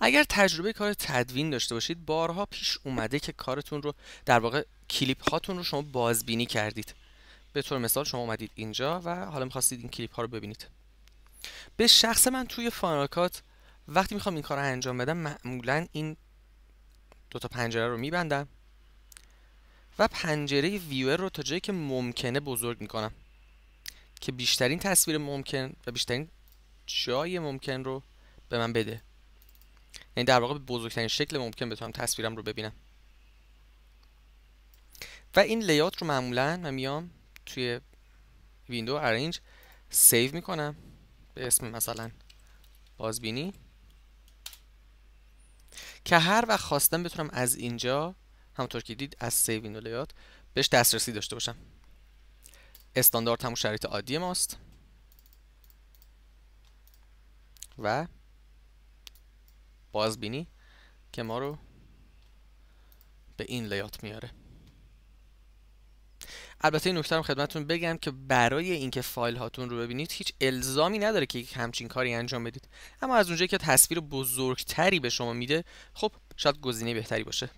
اگر تجربه کار تدوین داشته باشید بارها پیش اومده که کارتون رو در واقع کلیپ هاتون رو شما بازبینی کردید. به طور مثال شما اومدید اینجا و حالا می‌خواستید این کلیپ ها رو ببینید. به شخص من توی فاینال وقتی می‌خوام این کار رو انجام بدم معمولا این دو تا پنجره رو میبندم و پنجره ویور رو تا جایی که ممکنه بزرگ می‌کنم که بیشترین تصویر ممکن و بیشترین جای ممکن رو به من بده. یعنی در واقع به بزرگترین شکل ممکن بتونم تصویرم رو ببینم. و این layout رو معمولا من میام توی window arrange save می‌کنم به اسم مثلا بازبینی. که هر وقت خواستم بتونم از اینجا همونطور که دید از save window layout بهش دسترسی داشته باشم. استاندارد همون شرایط عادی ماست. و بازبینی که ما رو به این لیات میاره. البته این نکته رو خدمتتون بگم که برای اینکه فایل هاتون رو ببینید هیچ الزامی نداره که همچین کاری انجام بدید. اما از اونجایی که تصویر بزرگتری به شما میده خب شاید گزینه بهتری باشه.